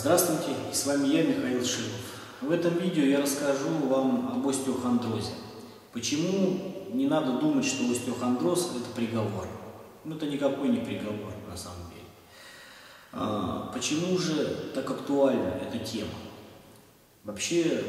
Здравствуйте, и с вами я, Михаил Шилов. В этом видео я расскажу вам об остеохондрозе. Почему не надо думать, что остеохондроз – это приговор. Ну, это никакой не приговор, на самом деле. А, почему же так актуальна эта тема? Вообще,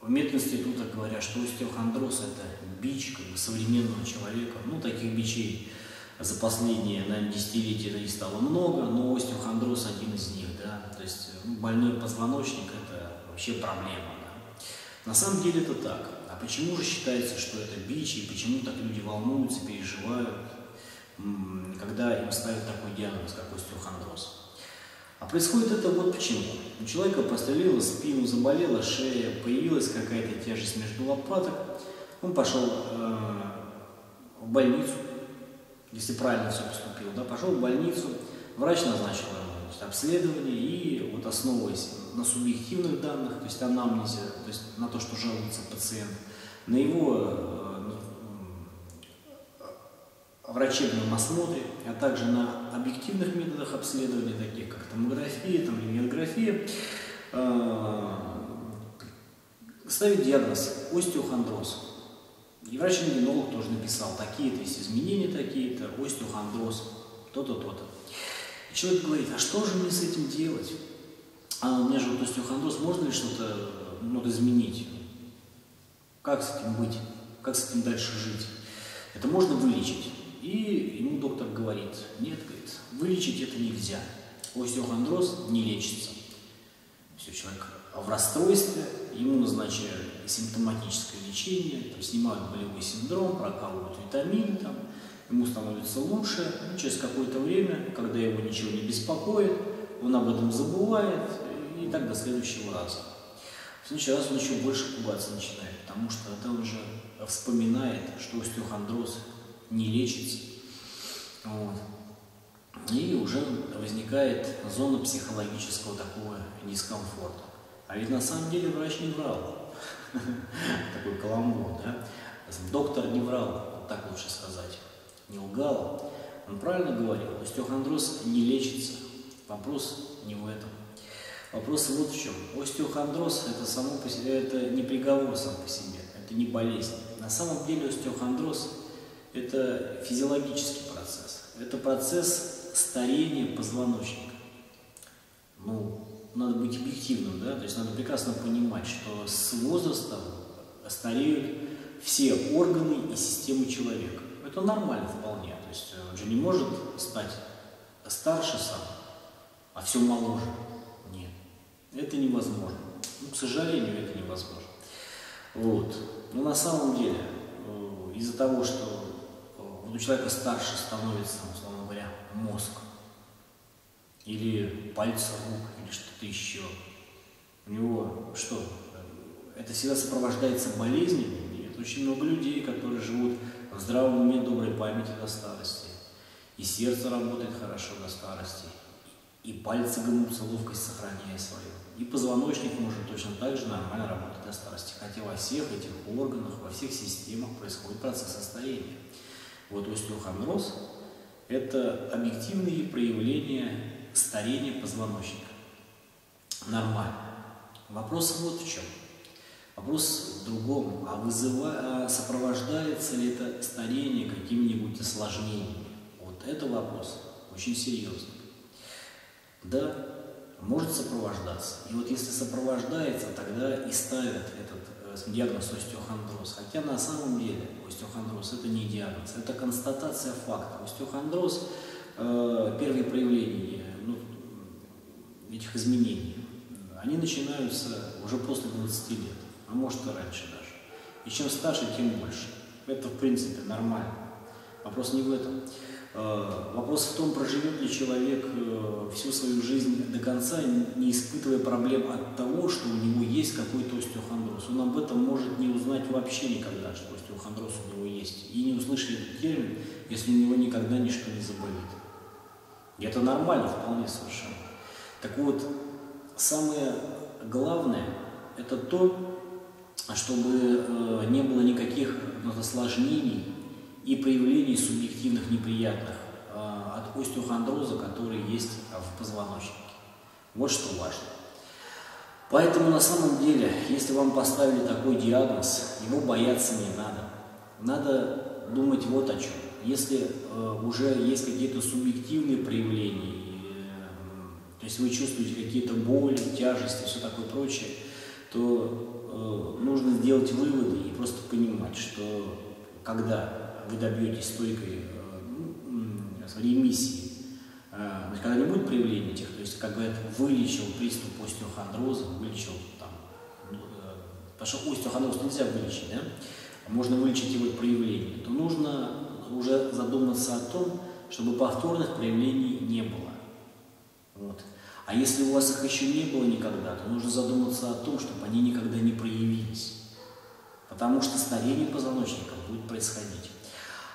в мединститутах говорят, что остеохондроз – это бич как бы, современного человека. Ну, таких бичей за последние, наверное, десятилетия не стало много, но остеохондроз один из них, да, то есть больной позвоночник – это вообще проблема, да. На самом деле это так. А почему же считается, что это бич, и почему так люди волнуются, переживают, когда им ставят такой диагноз, как остеохондроз? А происходит это вот почему. У человека прострелила спину, заболела шея, появилась какая-то тяжесть между лопаток, он пошел э, в больницу, если правильно все поступил, да, пошел в больницу, врач назначил значит, обследование и вот основываясь на субъективных данных, то есть анамнезе, то есть на то, что жалуется пациент, на его э, врачебном осмотре, а также на объективных методах обследования, таких как томография, там, рентгенография, э, ставить диагноз остеохондроз. И врач-рентгенолог тоже написал, такие-то есть изменения такие-то, остеохондроз, то-то, то-то. Человек говорит, а что же мне с этим делать? А у меня же вот остеохондроз, можно ли что-то ну, изменить? Как с этим быть? Как с этим дальше жить? Это можно вылечить. И ему доктор говорит, нет, говорит, вылечить это нельзя. Остеохондроз не лечится. Все, человек в расстройстве, ему назначают симптоматическое лечение, там, снимают болевой синдром, прокалывают витамины, там, ему становится лучше, ну, через какое-то время, когда его ничего не беспокоит, он об этом забывает, и так до следующего раза. В следующий раз он еще больше пугаться начинает, потому что это уже вспоминает, что остеохондроз не лечится. Вот. И уже возникает зона психологического такого дискомфорта. А ведь на самом деле врач не врал. Такой каламбур, да? Доктор не врал, так лучше сказать. Не лгал. Он правильно говорил, остеохондроз не лечится. Вопрос не в этом. Вопрос вот в чем. Остеохондроз это, само по себе, это не приговор сам по себе, это не болезнь. На самом деле остеохондроз это физиологический процесс. Это процесс старения позвоночника. Ну, надо быть объективным, да, то есть надо прекрасно понимать, что с возрастом стареют все органы и системы человека. Это нормально вполне, то есть он же не может стать старше сам, а все моложе. Нет, это невозможно. Ну, к сожалению, это невозможно. Вот. Но на самом деле, э, из-за того, что э, у человека старше становится, условно говоря, мозг, или пальцы рук, или что-то еще. У него что? Это всегда сопровождается болезнями. Нет, очень много людей, которые живут в здравом уме, доброй памяти до старости. И сердце работает хорошо до старости. И пальцы гнутся, ловкость сохраняя свою. И позвоночник может точно так же нормально работать до старости. Хотя во всех этих органах, во всех системах происходит процесс старения. Вот остеохондроз – это объективные проявления старение позвоночника. Нормально. Вопрос вот в чем. Вопрос в другом. А, вызыва... а сопровождается ли это старение какими-нибудь осложнениями? Вот это вопрос очень серьезный. Да, может сопровождаться. И вот если сопровождается, тогда и ставят этот э, диагноз остеохондроз. Хотя на самом деле остеохондроз это не диагноз, это констатация факта. Остеохондроз э, первые проявления этих изменений, они начинаются уже после 20 лет, а может и раньше даже. И чем старше, тем больше. Это, в принципе, нормально. Вопрос не в этом. Э, вопрос в том, проживет ли человек э, всю свою жизнь до конца, не испытывая проблем от того, что у него есть какой-то остеохондроз. Он об этом может не узнать вообще никогда, что остеохондроз у него есть. И не услышит этот термин, если у него никогда ничто не заболит. И это нормально вполне совершенно. Так вот, самое главное – это то, чтобы э, не было никаких осложнений и проявлений субъективных неприятных э, от остеохондроза, который есть в позвоночнике. Вот что важно. Поэтому на самом деле, если вам поставили такой диагноз, его бояться не надо. Надо думать вот о чем. Если э, уже есть какие-то субъективные проявления, есть вы чувствуете какие-то боли, тяжести, все такое прочее, то э, нужно сделать выводы и просто понимать, что когда вы добьетесь стойкой э, ремиссии, э, когда не будет проявления этих, то есть, как говорят, вылечил приступ остеохондроза, вылечил там, ну, э, потому что остеохондроз нельзя вылечить, да? можно вылечить его проявление, то нужно уже задуматься о том, чтобы повторных проявлений не было. Вот. А если у вас их еще не было никогда, то нужно задуматься о том, чтобы они никогда не проявились. Потому что старение позвоночника будет происходить.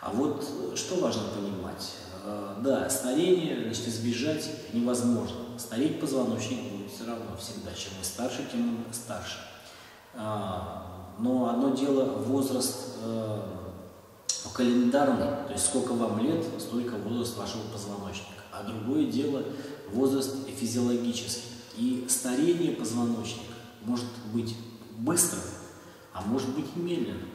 А вот что важно понимать? Э, да, старение, значит, избежать невозможно. Стареть позвоночник будет все равно всегда. Чем вы старше, тем он старше. А, но одно дело возраст э, календарный, то есть сколько вам лет, столько возраст вашего позвоночника. А другое дело возраст физиологический. И старение позвоночника может быть быстрым, а может быть медленным.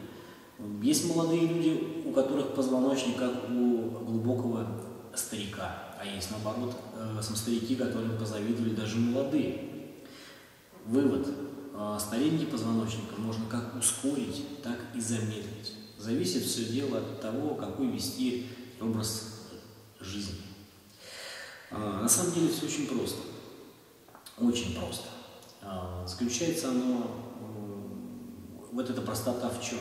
Есть молодые люди, у которых позвоночник как у глубокого старика, а есть наоборот э, старики, которым позавидовали даже молодые. Вывод. Э, старение позвоночника можно как ускорить, так и замедлить. Зависит все дело от того, какой вести образ жизни. А, на самом деле все очень просто. Очень просто. А, заключается оно, вот эта простота в чем?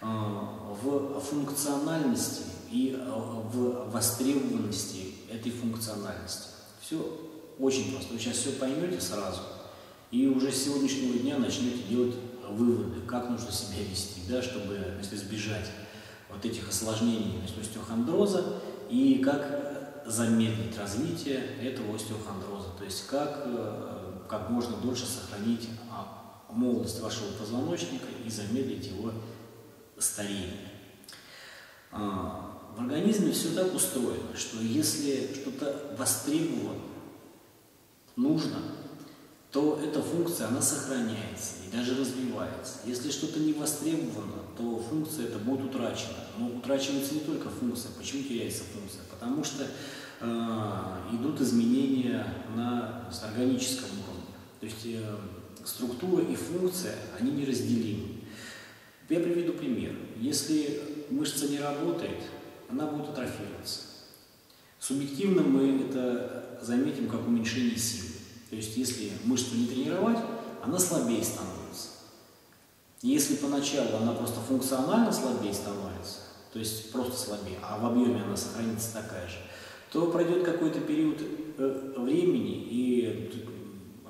А, в функциональности и в востребованности этой функциональности. Все очень просто. Вы сейчас все поймете сразу, и уже с сегодняшнего дня начнете делать выводы, как нужно себя вести, да, чтобы значит, избежать вот этих осложнений значит, остеохондроза и как замедлить развитие этого остеохондроза, то есть как, э, как можно дольше сохранить а, молодость вашего позвоночника и замедлить его старение. А, в организме все так устроено, что если что-то востребовано, нужно, то эта функция, она сохраняется и даже развивается. Если что-то не востребовано, то функция это будет утрачена. Но утрачивается не только функция. Почему теряется функция? Потому что э, идут изменения на органическом уровне. То есть э, структура и функция, они неразделимы. Я приведу пример. Если мышца не работает, она будет атрофироваться. Субъективно мы это заметим как уменьшение силы. То есть если мышцу не тренировать, она слабее становится. Если поначалу она просто функционально слабее становится, то есть просто слабее, а в объеме она сохранится такая же, то пройдет какой-то период э, времени, и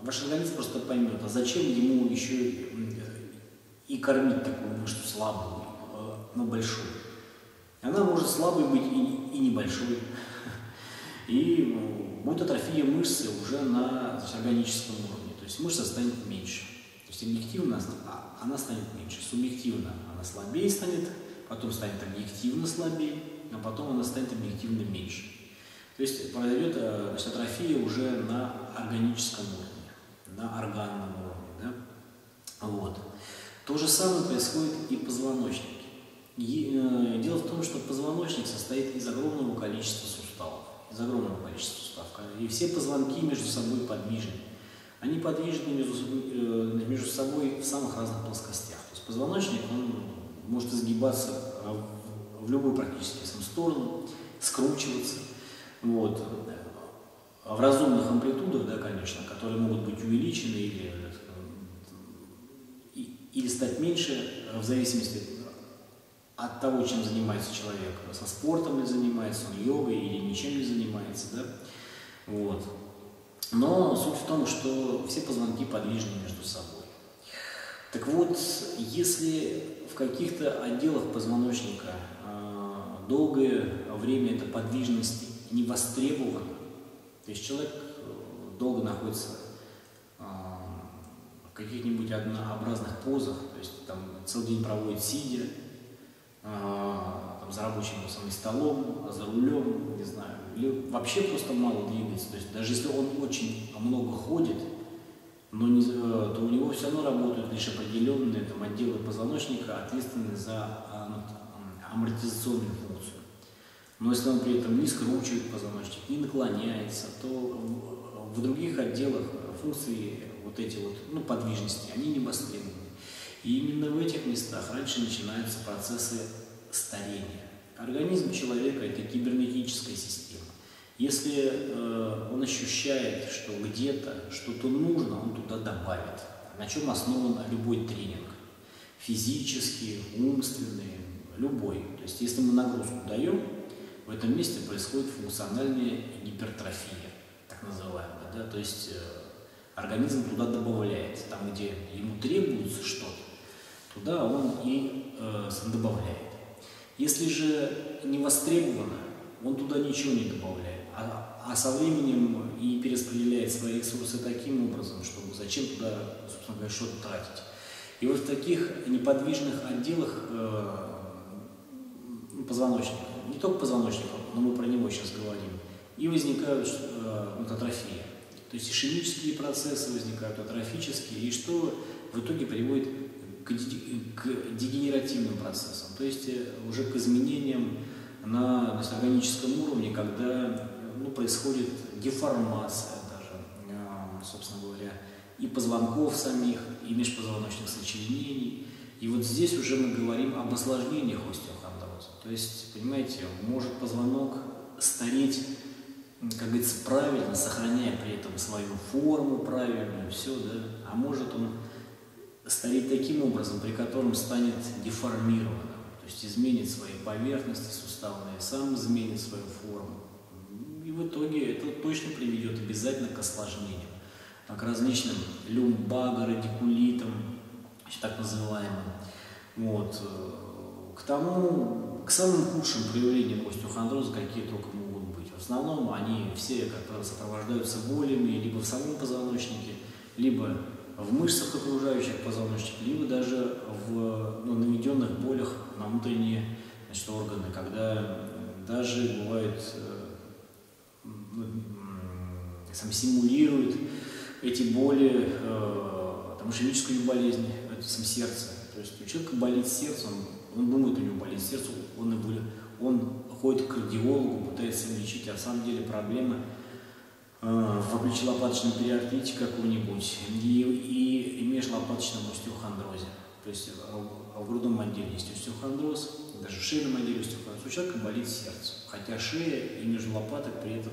ваш организм просто поймет, а зачем ему еще и кормить такую мышцу слабую, э, но большую. Она может слабой быть и, и небольшой. И будет атрофия мышцы уже на органическом уровне. То есть мышца станет меньше. То есть объективно а, она станет меньше. Субъективно она слабее станет, потом станет объективно слабее, а потом она станет объективно меньше. То есть произойдет э, значит, атрофия уже на органическом уровне, на органном уровне. Да? Вот. То же самое происходит и в позвоночнике. Э, дело в том, что позвоночник состоит из огромного количества суставов из огромного количества суставов. И все позвонки между собой подвижны. Они подвижны между, э, между собой в самых разных плоскостях. То есть позвоночник он может изгибаться в любую практически сторону, скручиваться. Вот. В разумных амплитудах, да, конечно, которые могут быть увеличены или, э, или стать меньше, в зависимости от того, чем занимается человек. Со спортом ли занимается, он йогой или ничем не занимается, да? Вот. Но суть в том, что все позвонки подвижны между собой. Так вот, если в каких-то отделах позвоночника э, долгое время эта подвижность не востребована, то есть человек э, долго находится э, в каких-нибудь однообразных позах, то есть там целый день проводит сидя, там, за рабочим самым столом, за рулем, не знаю, или вообще просто мало двигается. То есть даже если он очень много ходит, но не, то у него все равно работают лишь определенные там, отделы позвоночника, ответственные за а, ну, амортизационную функцию. Но если он при этом не скручивает позвоночник, не наклоняется, то в других отделах функции вот эти вот ну, подвижности, они не востребованы. И именно в этих местах раньше начинаются процессы старения. Организм человека – это кибернетическая система. Если э, он ощущает, что где-то что-то нужно, он туда добавит. На чем основан любой тренинг? Физический, умственный, любой. То есть если мы нагрузку даем, в этом месте происходит функциональная гипертрофия, так называемая. Да? То есть э, организм туда добавляет. Там, где ему требуется что-то, туда он и э, добавляет. Если же не востребовано, он туда ничего не добавляет, а, а со временем и перераспределяет свои ресурсы таким образом, что зачем туда, собственно говоря, что-то тратить. И вот в таких неподвижных отделах э, позвоночника, не только позвоночника, но мы про него сейчас говорим, и возникают э, атрофии. То есть ишемические процессы возникают, атрофические, и что в итоге приводит к, к дегенеративным процессам, то есть э, уже к изменениям на, на органическом уровне, когда ну, происходит деформация даже, э, собственно говоря, и позвонков самих, и межпозвоночных сочленений. И вот здесь уже мы говорим об осложнениях остеохондроза. То есть, понимаете, может позвонок стареть, как говорится, правильно, сохраняя при этом свою форму правильную, все, да, а может он стареть таким образом, при котором станет деформированным, то есть изменит свои поверхности суставные, сам изменит свою форму. И в итоге это точно приведет обязательно к осложнениям, к различным люмбагорадикулитам, так называемым. Вот. К тому, к самым худшим проявлениям остеохондроза, какие только могут быть. В основном они все, как правило, сопровождаются болями либо в самом позвоночнике, либо в мышцах окружающих позвоночник, либо даже в ну, наведенных болях на внутренние значит, органы, когда даже бывает ну, сам симулирует эти боли, э, там, ишемическую болезнь, это сам сердце. То есть у человека болит сердце, он, он думает, у него болит сердце, он, и болит, он ходит к кардиологу, пытается лечить, а на самом деле проблема Э, в плечелопаточном периартрите каком-нибудь и, и, межлопаточном остеохондрозе. То есть э, в грудном отделе есть остеохондроз, даже в шейном отделе остеохондроз. У человека болит сердце, хотя шея и между лопаток при этом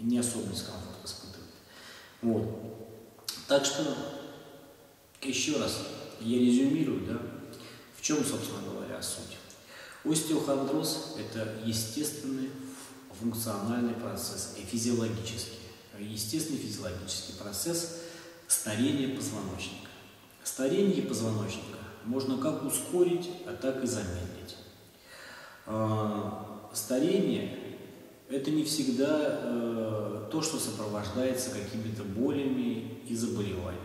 не особо дискомфорт испытывает. Вот. Так что, еще раз, я резюмирую, да, в чем, собственно говоря, суть. Остеохондроз – это естественный функциональный процесс и физиологический естественный физиологический процесс старения позвоночника. Старение позвоночника можно как ускорить, а так и замедлить. А, старение – это не всегда э, то, что сопровождается какими-то болями и заболеваниями.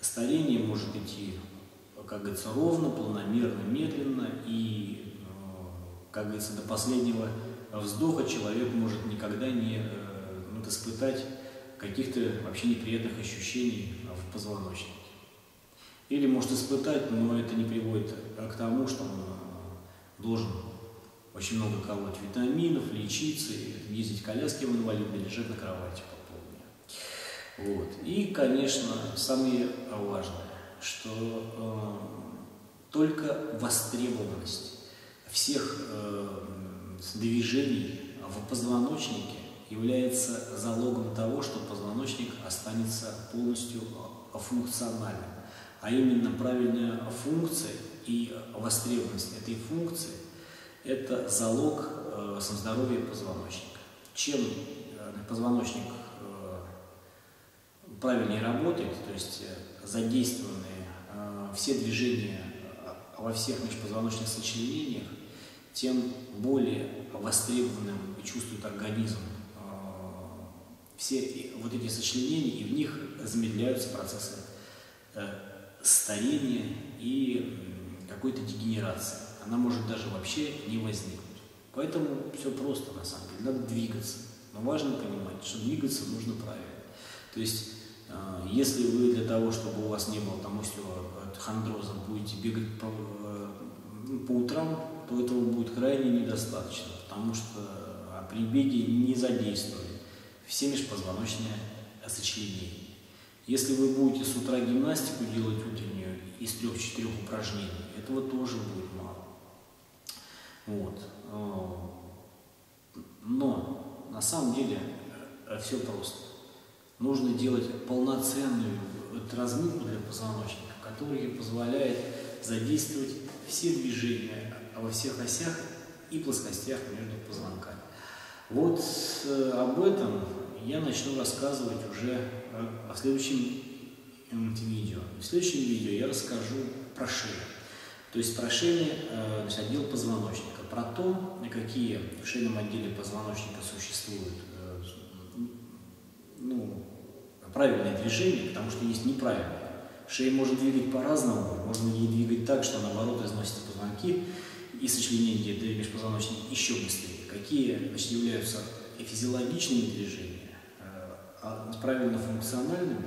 Старение может идти, как говорится, ровно, планомерно, медленно, и, э, как говорится, до последнего вздоха человек может никогда не испытать каких-то вообще неприятных ощущений в позвоночнике. Или может испытать, но это не приводит к тому, что он э, должен очень много колоть витаминов, лечиться, ездить в коляске в инвалидной, лежать на кровати по полдня. Вот. И, конечно, самое важное, что э, только востребованность всех э, движений в позвоночнике является залогом того, что позвоночник останется полностью а, функциональным. А именно правильная функция и востребованность этой функции – это залог э, здоровья позвоночника. Чем э, позвоночник э, правильнее работает, то есть э, задействованы все движения во всех межпозвоночных сочленениях, тем более востребованным чувствует организм все вот эти сочленения, и в них замедляются процессы э, старения и какой-то дегенерации она может даже вообще не возникнуть. Поэтому все просто на самом деле, надо двигаться. Но важно понимать, что двигаться нужно правильно. То есть, э, если вы для того, чтобы у вас не было там остеохондроза, будете бегать по, э, по утрам, то этого будет крайне недостаточно, потому что а, при беге не задействуют все межпозвоночные сочленения. Если вы будете с утра гимнастику делать утреннюю из трех-четырех упражнений, этого тоже будет мало. Вот. Но на самом деле э, все просто. Нужно делать полноценную разминку для позвоночника, которая позволяет задействовать все движения во всех осях и плоскостях между позвонками. Вот э, об этом я начну рассказывать уже в следующем видео. В следующем видео я расскажу про шею. То есть про шейный э, значит, отдел позвоночника, про то, какие в шейном отделе позвоночника существуют э, ну, правильные движения, потому что есть неправильные. Шею можно двигать по-разному, можно ей двигать так, что наоборот износит позвонки и сочленение до межпозвоночника еще быстрее. Какие значит, являются физиологичными движениями, э, а правильно функциональными,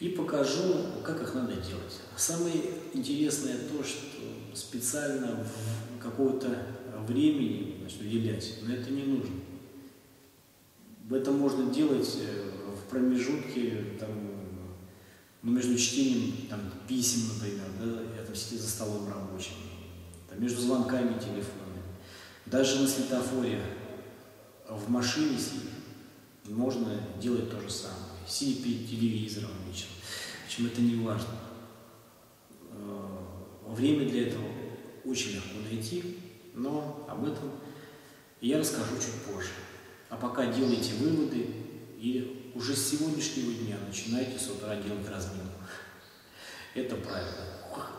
и покажу, как их надо делать. Самое интересное то, что специально в какое-то времени значит, уделять, но это не нужно. Это можно делать э, в промежутке там, ну, между чтением там, писем, например, да, я там сидеть за столом рабочим, между звонками телефонами. Даже на светофоре в машине сидя можно делать то же самое. Сидя перед телевизором вечером. Причем это не важно. Э, время для этого очень легко найти, но об этом я расскажу чуть позже. А пока делайте выводы и уже с сегодняшнего дня начинайте с утра делать разминку. Это правильно.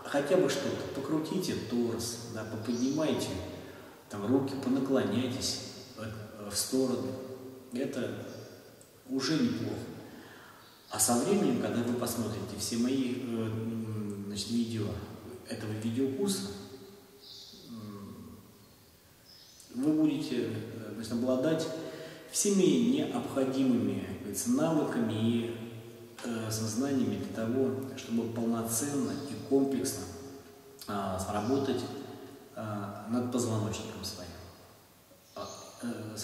Хотя бы что-то. Покрутите торс, да, поподнимайте там, руки, понаклоняйтесь в сторону. Это уже неплохо. А со временем, когда вы посмотрите все мои э, значит, видео этого видеокурса, вы будете э, значит, обладать всеми необходимыми говорится, навыками и э, знаниями для того, чтобы полноценно и комплексно э, сработать э, над позвоночником своим. А, э,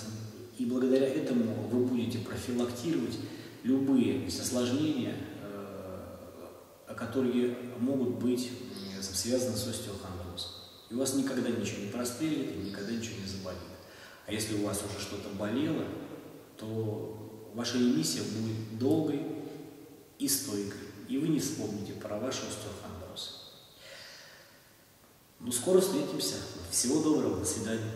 и благодаря этому вы будете профилактировать любые осложнения, э, которые могут быть связаны с остеохондрозом. И у вас никогда ничего не прострелит и никогда ничего не заболит. А если у вас уже что-то болело, то ваша ремиссия будет долгой и стойкой, и вы не вспомните про ваш остеохондроз. Ну, скоро встретимся. Всего доброго, до свидания.